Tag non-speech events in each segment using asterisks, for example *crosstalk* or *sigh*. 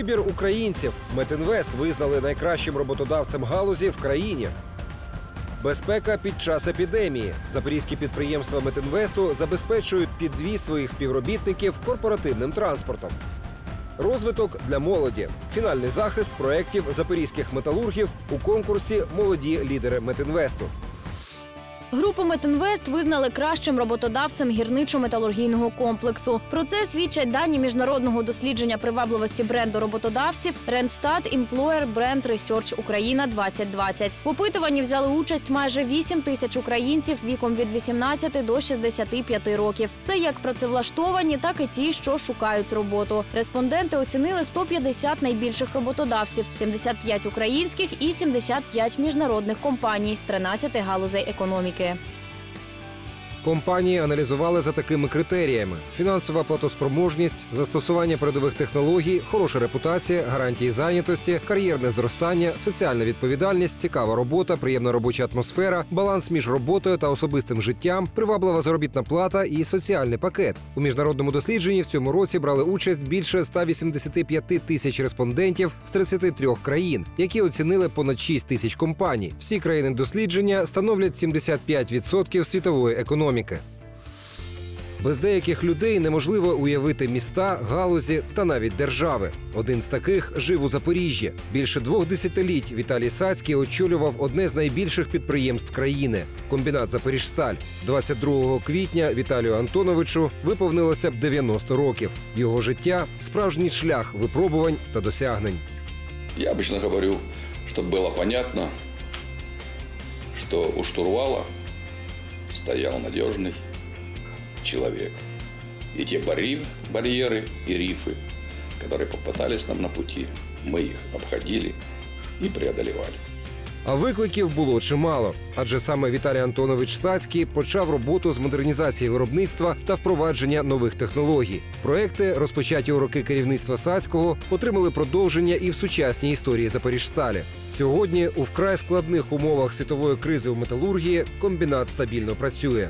Вибір українців. Метинвест визнали найкращим роботодавцем галузі в країні. Безпека під час епідемії. Запорізькі підприємства Метинвесту забезпечують підвіз своїх співробітників корпоративним транспортом. Розвиток для молоді. Фінальний захист проєктів запорізьких металургів у конкурсі Молоді лідери Метинвесту. Групу Метинвест визнали кращим роботодавцем гірничо-металургійного комплексу. Про це свідчать дані міжнародного дослідження привабливості бренду роботодавців Randstad Employer Brand Research Україна 2020. В опитуванні взяли участь майже 8 тисяч українців віком від 18 до 65 років. Це як працевлаштовані, так і ті, що шукають роботу. Респонденти оцінили 150 найбільших роботодавців, 75 українських і 75 міжнародних компаній з 13 галузей економіки. que Компанії аналізували за такими критеріями: фінансова платоспроможність, застосування передових технологій, хороша репутація, гарантії зайнятості, кар'єрне зростання, соціальна відповідальність, цікава робота, приємна робоча атмосфера, баланс між роботою та особистим життям, приваблива заробітна плата і соціальний пакет. У міжнародному дослідженні в цьому році брали участь більше 185 тисяч респондентів з 33 країн, які оцінили понад 6 тисяч компаній. Всі країни дослідження становлять 75% світової економіки Без деяких людей неможливо уявити міста, галузі та навіть держави. Один з таких жив у Запоріжжі. Більше двох десятиліть Віталій Сацький очолював одне з найбільших підприємств країни комбінат Запоріжсталь. 22 квітня Віталію Антоновичу виповнилося б 90 років. Його життя справжній шлях випробувань та досягнень. Я обычно говорю, чтобы было понятно, что у штурвала стоял надежный человек. И те барри- барьеры и рифы, которые попадались нам на пути, мы их обходили и преодолевали. А викликів було чимало, адже саме Віталій Антонович Сацький почав роботу з модернізації виробництва та впровадження нових технологій. Проекти, розпочаті у роки керівництва Сацького, отримали продовження і в сучасній історії Запоріжсталі. Сьогодні, у вкрай складних умовах світової кризи в металургії, комбінат стабільно працює.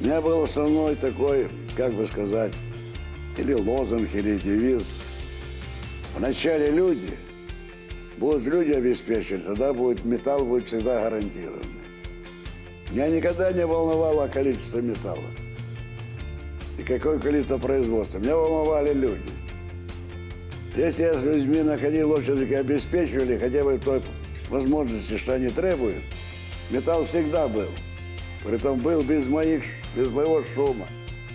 У меня был основной такой, как бы сказать, или лозунг, или девиз. Вначале люди, будут люди обеспечены, тогда будет металл будет всегда гарантированный. Меня никогда не волновало количество металла. И какое количество производства. Меня волновали люди. Если я с людьми находил и обеспечивали хотя бы той возможности, что они требуют, металл всегда был. Притом был без моих, без моего шума.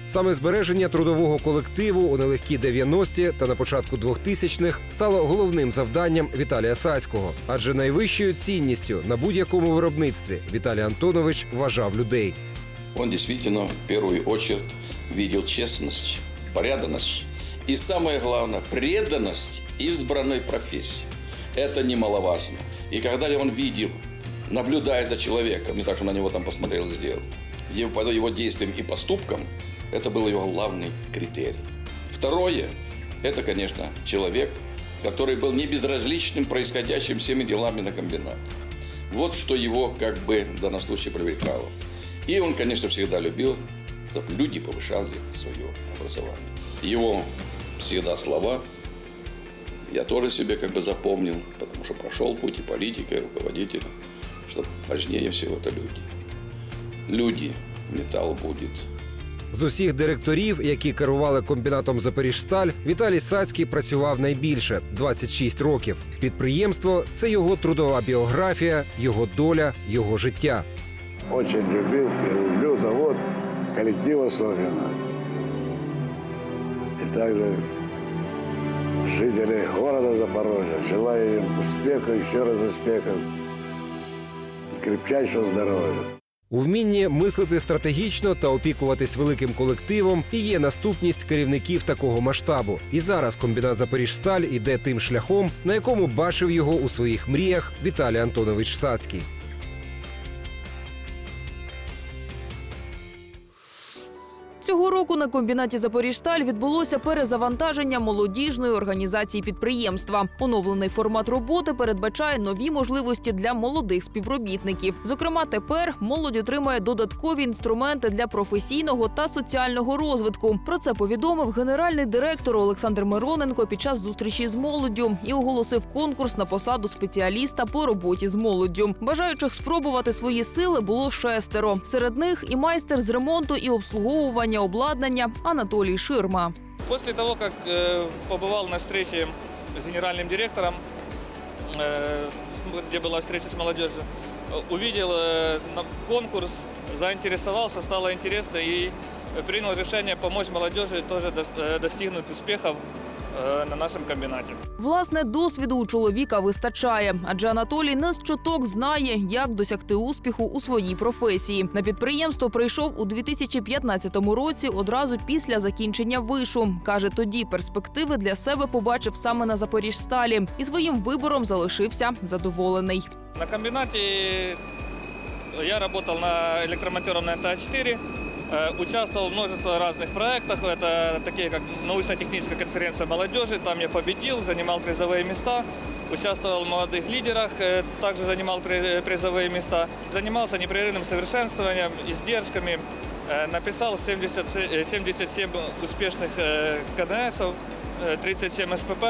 Саме збереження трудового колективу у нелегкі 90-ті та на початку 2000-х стало головним завданням Віталія Сацького, адже найвищою цінністю на будь-якому виробництві Віталій Антонович вважав людей. Он действительно в первую очередь видел честность, порядочность и, самое главное, преданность избранной профессии. Это немаловажно. И когда он видел, наблюдая за человеком, не так, что на него там посмотрел и сделал, его, по его действиям поступкам, это был его главный критерий. Второе, это, конечно, человек, который был не безразличным происходящим всеми делами на комбинате. Вот что его как бы в данном случае привлекало. И он, конечно, всегда любил, чтобы люди повышали свое образование. Его всегда слова я тоже себе как бы запомнил, потому что прошел путь и политика, и руководителя, что важнее всего это люди. Люди, металл будет. З усіх директорів, які керували комбінатом Запоріжсталь, Віталій Сацький працював найбільше 26 років. Підприємство це його трудова біографія, його доля, його життя. Очень любил и люблю завод, коллектив особенно. И также жители города Запорожья. Желаю им успеха, еще раз успехов. И крепчайшего здоровья. У вмінні мислити стратегічно та опікуватись великим колективом і є наступність керівників такого масштабу. І зараз комбінат Запоріжсталь іде тим шляхом, на якому бачив його у своїх мріях Віталій Антонович Сацький. Цього року на комбінаті Запоріжсталь відбулося перезавантаження молодіжної організації підприємства. Оновлений формат роботи передбачає нові можливості для молодих співробітників. Зокрема, тепер молодь отримає додаткові інструменти для професійного та соціального розвитку. Про це повідомив генеральний директор Олександр Мироненко під час зустрічі з молоддю і оголосив конкурс на посаду спеціаліста по роботі з молоддю. Бажаючих спробувати свої сили було шестеро. Серед них і майстер з ремонту і обслуговування обладнання Анатолій Ширма. После того, как э, побывал на встрече с генеральным директором, э, где была встреча с молодежью, э, увидел конкурс, заинтересовался, стало интересно и принял решение помочь молодежи тоже дос- достигнуть успехов э, на нашем комбинате. Власне, досвіду у чоловіка вистачає, адже Анатолій не з чуток знає, як досягти успіху у своїй професії. На підприємство прийшов у 2015 році одразу після закінчення вишу. каже, тоді перспективи для себе побачив саме на Запоріжсталі і своїм вибором залишився задоволений. На комбинате я работал на электромонтером на НТА-4, э, участвовал в множестве разных проектах. Это такие как научно-техническая конференция молодежи. Там я победил, занимал призовые места. Участвовал в молодых лидерах, э, также занимал при- призовые места. Занимался непрерывным совершенствованием, издержками. Э, Написал 70, э, 77 успешных э, КНСов, э, 37 СПП,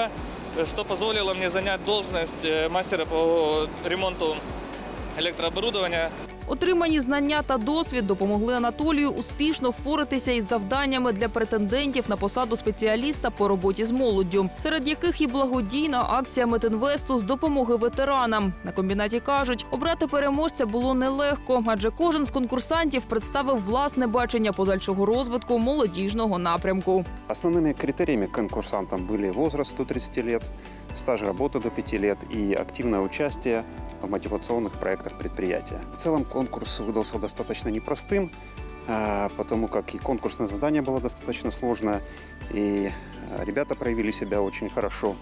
э, что позволило мне занять должность э, мастера по ремонту электрооборудования. Отримані знання та досвід допомогли Анатолію успішно впоратися із завданнями для претендентів на посаду спеціаліста по роботі з молоддю, серед яких і благодійна акція Метинвесту з допомоги ветеранам. На комбінаті кажуть, обрати переможця було нелегко, адже кожен з конкурсантів представив власне бачення подальшого розвитку молодіжного напрямку. Основными критериями конкурсантам были возраст до 30 лет, стаж работы до 5 лет и активное участие в мотивационных проектах предприятия. В целом конкурс выдался достаточно непростым, а, потому как и конкурсное задание было достаточно сложное, и а, ребята проявили себя очень хорошо.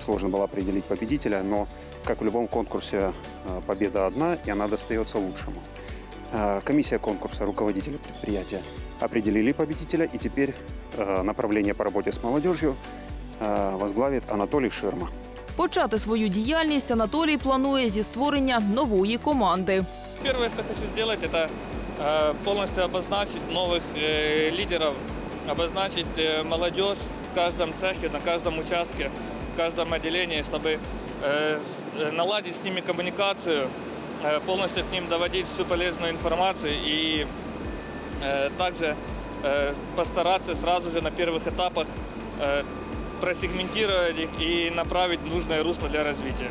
Сложно было определить победителя, но, как в любом конкурсе, а, победа одна, и она достается лучшему. Комиссия конкурса, руководители предприятия определили победителя, и теперь направление по работе с молодежью возглавит Анатолий Ширма. Почати свою діяльність Анатолій планує зі створення нової команди. Первое, что хочу сделать, это э, полностью обозначить новых э, лидеров, обозначить э, молодежь в каждом цехе, на каждом участке, в каждом отделении, чтобы э, с- э, наладить с ними коммуникацию, э, полностью к ним доводить всю полезную информацию и э, также э, постараться сразу же на первых этапах э, просегментировать их и направить нужное русло для развития.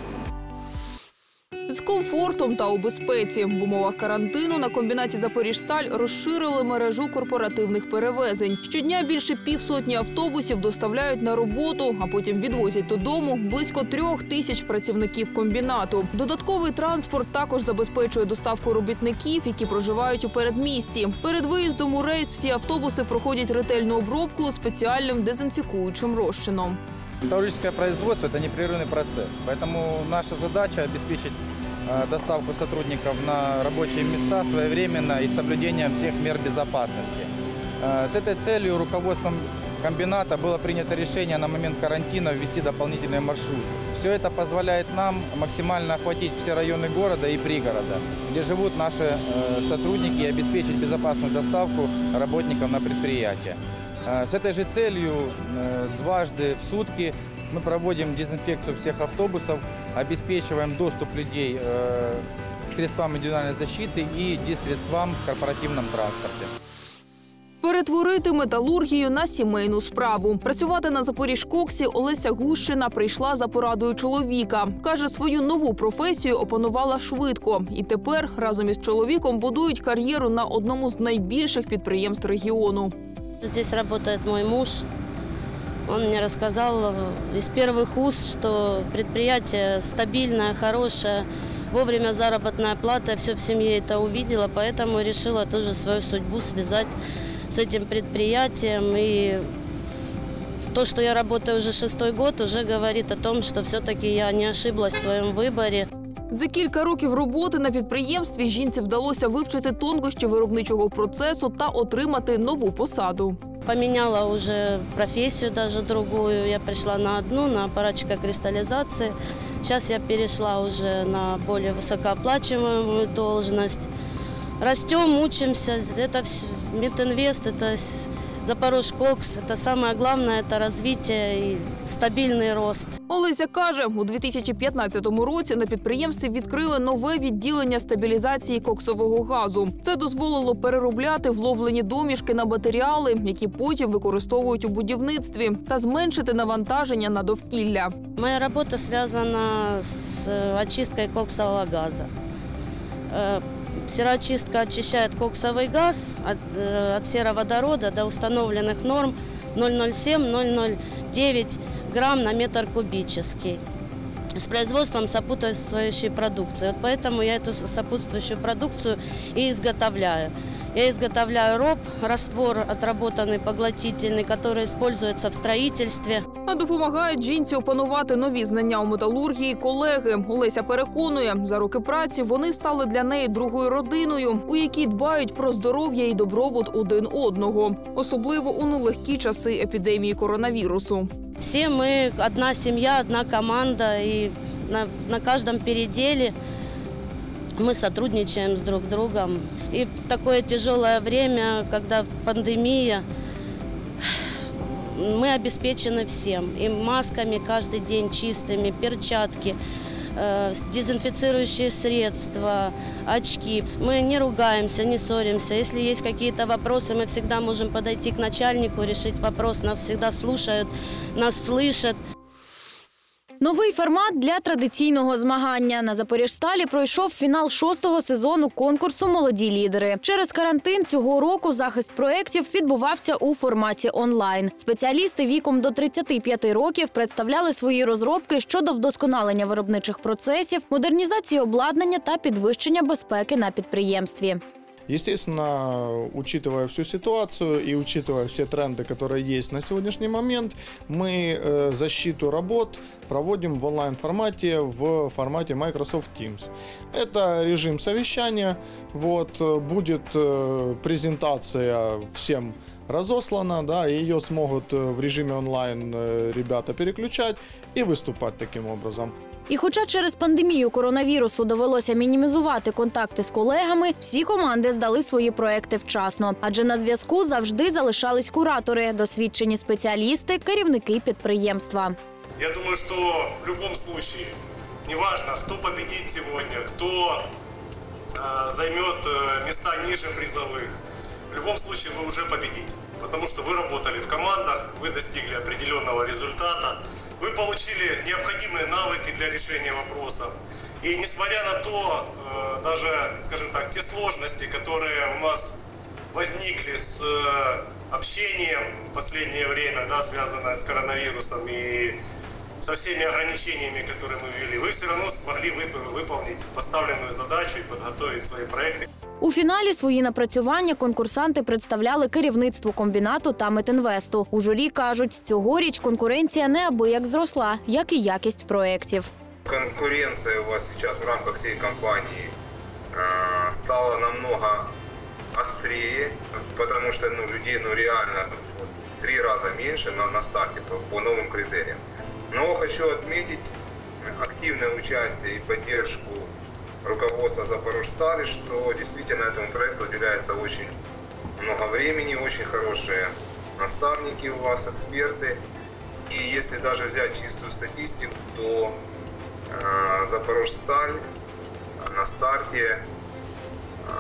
З комфортом та у безпеці в умовах карантину на комбінаті Запоріжсталь розширили мережу корпоративних перевезень. Щодня більше півсотні автобусів доставляють на роботу, а потім відвозять додому близько трьох тисяч працівників комбінату. Додатковий транспорт також забезпечує доставку робітників, які проживають у передмісті. Перед виїздом у рейс всі автобуси проходять ретельну обробку спеціальним дезінфікуючим розчином. Металлургическое производство – это непрерывный процесс, поэтому наша задача – обеспечить э, доставку сотрудников на рабочие места своевременно и соблюдением всех мер безопасности. Э, С этой целью руководством комбината было принято решение на момент карантина ввести дополнительные маршруты. Все это позволяет нам максимально охватить все районы города и пригорода, где живут наши э, сотрудники и обеспечить безопасную доставку работников на предприятие. Э, С этой же целью э, дважды в сутки мы проводим дезинфекцию всех автобусов, обеспечиваем доступ людей э, к средствам индивидуальной защиты и дисредствам в корпоративном транспорте. Перетворити металургію на сімейну справу. Працювати на Запоріжкоксі Олеся Гущина прийшла за порадою чоловіка. Каже, свою нову професію опанувала швидко, і тепер разом із чоловіком будують кар'єру на одному з найбільших підприємств регіону. Здесь работает мой муж. Он мне рассказал э, из первых уст, что предприятие стабильное, хорошее, вовремя заработная плата, все в семье это увидела, поэтому решила тоже свою судьбу связать с этим предприятием. И то, что я работаю уже шестой год, уже говорит о том, что все-таки я не ошиблась в своем выборе. За кілька років роботи на підприємстві жінці вдалося вивчити тонкощі виробничого процесу та отримати нову посаду. Поменяла уже профессию, даже другую. Я пришла на одну, на аппаратчика-кристаллизации. Сейчас я перешла уже на более высокооплачиваемую должность. Растем, учимся. Это вс- Мединвест, это Запорожкокс. Это самое главное, это развитие и стабильный рост. Олеся каже, у 2015 році на підприємстві відкрили нове відділення стабілізації коксового газу. Це дозволило переробляти вловлені домішки на матеріали, які потім використовують у будівництві, та зменшити навантаження на довкілля. Моя работа связана с э, очисткой коксового газа. Сероочистка очищает коксовый газ от, э, от сероводорода до установленных норм 0,07-0,09 грамм на метр кубический с производством сопутствующей продукции. Вот поэтому я эту сопутствующую продукцию и изготовляю. Я изготовляю роб, раствор отработанный поглотительный, который используется в строительстве, А допомагають жінці опанувати нові знання у металургії колеги. Олеся переконує, за роки праці вони стали для неї другою родиною, у якій дбають про здоров'я і добробут один одного, особливо у нелегкі часи епідемії коронавірусу. Все мы одна семья, одна команда, и на, на каждом переделе мы сотрудничаем с друг другом. И в такое тяжелое время, когда пандемия, мы обеспечены всем. И масками каждый день чистыми, перчатки, э, с- дезинфицирующие средства, очки. Мы не ругаемся, не ссоримся. Если есть какие-то вопросы, мы всегда можем подойти к начальнику, решить вопрос. Нас всегда слушают, нас слышат. Новий формат для традиційного змагання на Запоріжсталі пройшов фінал шостого сезону конкурсу Молоді лідери. Через карантин цього року захист проєктів відбувався у форматі онлайн. Спеціалісти віком до 35 років представляли свої розробки щодо вдосконалення виробничих процесів, модернізації обладнання та підвищення безпеки на підприємстві. Естественно, учитывая всю ситуацию и учитывая все тренды, которые есть на сегодняшний момент, мы э, защиту работ проводим в онлайн-формате, в формате Microsoft Teams. Это режим совещания, вот, э, будет э, презентация всем разослана, да, и ее смогут в режиме онлайн ребята переключать и выступать таким образом. І хоча через пандемію коронавірусу довелося мінімізувати контакти з колегами, всі команди здали свої проекти вчасно, адже на зв'язку завжди залишались куратори, досвідчені спеціалісти, керівники підприємства. Я думаю, что в любом случае, неважно, кто победит сегодня, кто э, займет э, места ниже призовых, в любом случае вы уже победите. Потому что вы работали в командах, вы достигли определенного результата, вы получили необходимые навыки для решения вопросов. И несмотря на то, э, даже, скажем так, те сложности, которые у нас возникли с э, общением в последнее время, да, связанное с коронавирусом и со всеми ограничениями, которые мы ввели, вы все равно смогли вып- выполнить поставленную задачу и подготовить свои проекты. У фіналі свої напрацювання конкурсанти представляли керівництву комбінату та Метинвесту. У журі кажуть, цьогоріч конкуренція неабияк зросла, як і якість проєктів. конкуренция у вас сейчас в рамках всей компании э, стала намного острее, потому что ну, людей ну, реально три раза меньше на, на старте по, по новым критериям. Но хочу отметить активное участие и поддержку руководства Запорожстали, что действительно этому проекту уделяется очень много времени, очень хорошие наставники у вас, эксперты. И если даже взять чистую статистику, то э, Запорожсталь на старте э,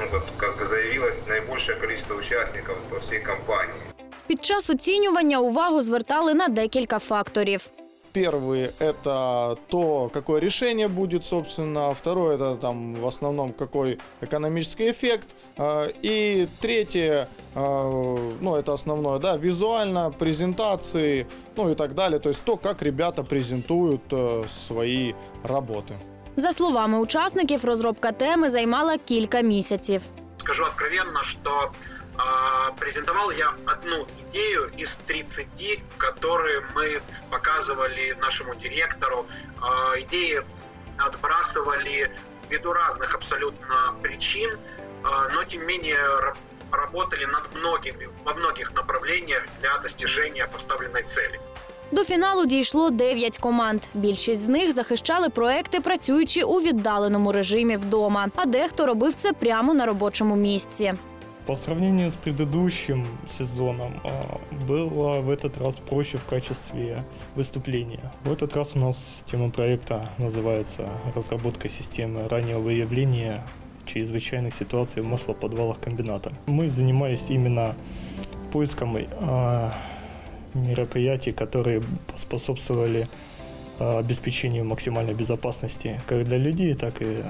ну, вот, как бы заявилось наибольшее количество участников по всей компании. Під час оцінювання увагу звертали на декілька факторів. Первый – это то, какое решение будет, собственно. Второе – это там в основном какой экономический эффект. А, И третье, а, ну это основное, да, визуально, презентации, ну и так далее. То есть то, как ребята презентуют э, свои работы. За словами учасників, розробка теми займала кілька місяців. Скажу откровенно, что а, презентовал я одну идею из 30, которые мы показывали нашему директору. А, идеи отбрасывали ввиду разных абсолютно причин, э, но тем не менее ра- работали над многими, во многих направлениях для достижения поставленной цели. До фіналу дійшло 9 команд. Більшість з них захищали проекти, працюючи у віддаленому режимі вдома. А дехто робив це прямо на робочому місці. По сравнению с предыдущим сезоном а, было в этот раз проще в качестве выступления. В этот раз у нас тема проекта называется «Разработка системы раннего выявления чрезвычайных ситуаций в маслоподвалах комбината». Мы занимались именно поиском а, мероприятий, которые способствовали а, обеспечению максимальной безопасности как для людей, так и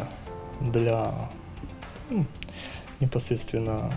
для ну, непосредственно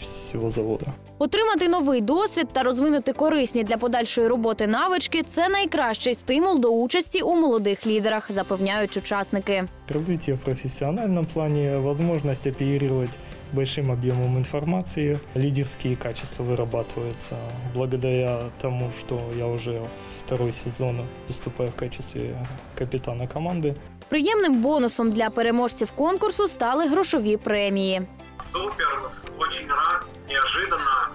всего завода. Отримати новий досвід та розвинути корисні для подальшої роботи навички це найкращий стимул до участі у молодих лідерах, запевняють учасники. Развитие в профессиональном плане, возможность оперировать большим объемом информации, лидерские качества вырабатываются благодаря тому, что я уже второй сезон выступаю в качестве капитана команды. Приємним бонусом для переможців конкурсу стали грошові премії. Супер, очень рад, неожиданно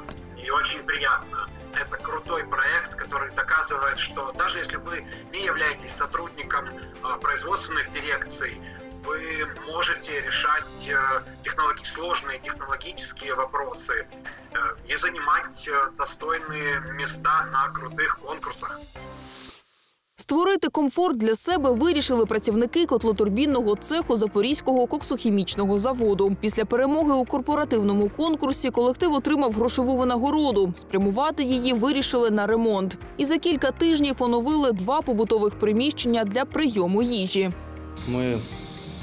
и очень приятно. Это крутой проект, который доказывает, что даже если вы не являетесь сотрудником а, производственных дирекций, вы можете решать э, технологи- сложные технологические вопросы э, и занимать э, достойные места на крутых конкурсах. Створити комфорт для себе вирішили працівники котлотурбінного цеху Запорізького коксохімічного заводу. Після перемоги у корпоративному конкурсі колектив отримав грошову винагороду. Спрямувати її вирішили на ремонт. І за кілька тижнів оновили два побутових приміщення для прийому їжі. Мы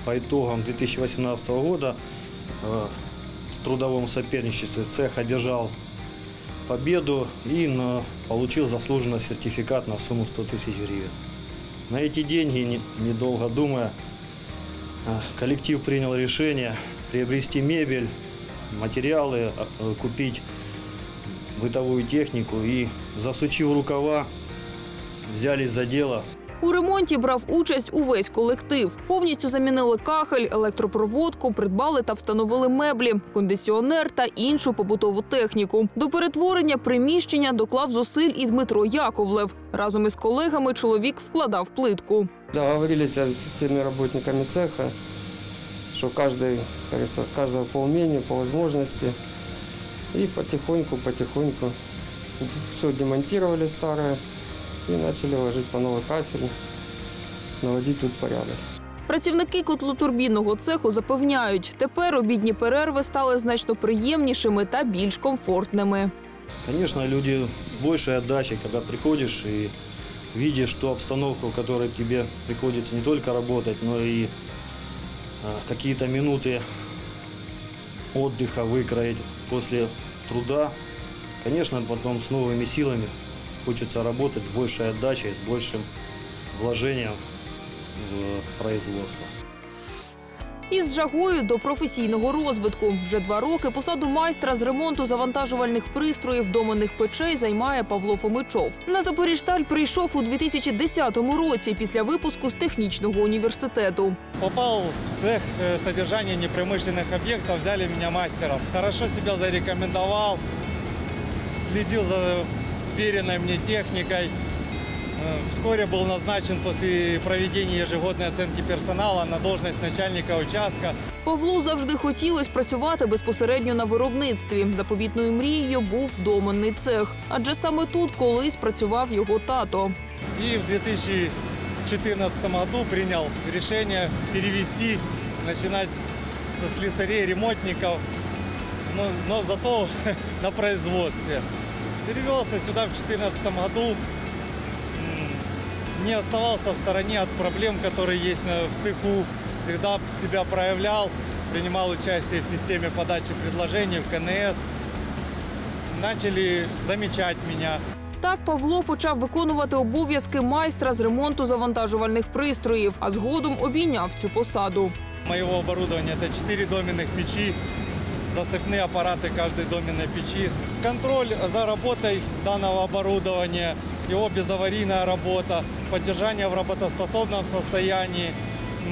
по итогам 2018 года э, в трудовом соперничестве цех одержал победу и на- получил заслуженный сертификат на сумму 100 тысяч гривен. На эти деньги, не- недолго думая, э, коллектив принял решение приобрести мебель, материалы, э, э, купить бытовую технику и, засучив рукава, взялись за дело У ремонті брав участь увесь колектив. Повністю замінили кахель, електропроводку, придбали та встановили меблі, кондиціонер та іншу побутову техніку. До перетворення приміщення доклав зусиль і Дмитро Яковлев. Разом із колегами чоловік вкладав плитку. Договорились с всеми работниками цеха, как говорится, с каждого по умению, по возможности. И потихоньку, потихоньку все демонтировали старое и начали ложить по новой кафель, наводить тут порядок. Працівники котлотурбінного цеху запевняють, тепер обідні перерви стали значно приємнішими та більш комфортними. Конечно, люди с большей отдачей, когда приходишь и видишь ту обстановку, в которой тебе приходится не только работать, но и а, какие-то минуты отдыха выкроить после труда. Конечно, потом с новыми силами хочется работать с большей отдачей, с большим вложением в производство. Із жагою до професійного розвитку. Вже два роки посаду майстра з ремонту завантажувальних пристроїв доменних печей займає Павло Фомичов. На Запоріжсталь прийшов у 2010 році після випуску з технічного університету. Попал в цех э, содержания непромышленных объектов, взяли меня мастером. Хорошо себя зарекомендовал, следил за веренной мне техникой. Э, Вскоре был назначен после проведения ежегодной оценки персонала на должность начальника участка. Павлу завжди хотілось працювати безпосередньо на виробництві. Заповітною мрією був доменний цех, адже саме тут колись працював його тато. И в 2014 году принял решение перевестись, начинать со слесарей, ремонтников, но, но зато *laughs* на производстве. Перевелся сюда в 2014 году, м, не оставался в стороне от проблем, которые есть на- в цеху, всегда себя проявлял, принимал участие в системе подачи предложений в КНС. Начали замечать меня. Так Павло почав виконувати обов'язки майстра з ремонту завантажувальних пристроїв, а згодом обійняв цю посаду. моего оборудования это 4 доменных печи, засыпные аппараты каждой доменной печи. Контроль за работой данного оборудования, его безаварийная работа, поддержание в работоспособном состоянии,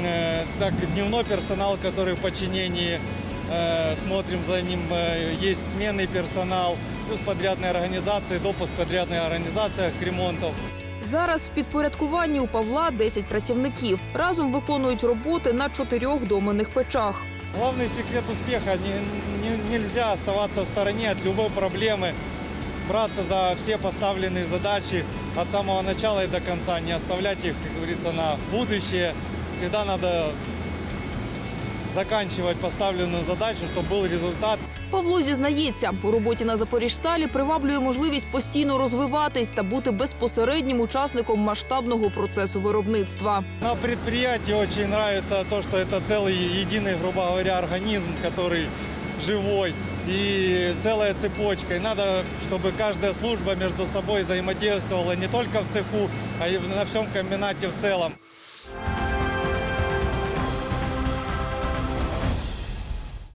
э, так дневной персонал, который в подчинении, э, смотрим за ним, э, есть сменный персонал, плюс подрядные организации, допуск в подрядных организациях к ремонту. Зараз в підпорядкуванні у Павла 10 працівників. Разом виконують роботи на чотирьох доменних печах. Главный секрет успеха не, не- нельзя оставаться в стороне от любой проблемы, браться за все поставленные задачи от самого начала и до конца, не оставлять их, как говорится, на будущее. Всегда надо заканчивать поставленную задачу, чтобы был результат. Павло зізнається, у роботі на Запоріжсталі приваблює можливість постійно розвиватись та бути безпосереднім учасником масштабного процесу виробництва. На предприятии очень нравится то, что это целый единый, грубо говоря, организм, который живой и целая цепочка. И надо, чтобы каждая служба между собой взаимодействовала не только в цеху, а и на всем комбинате в целом.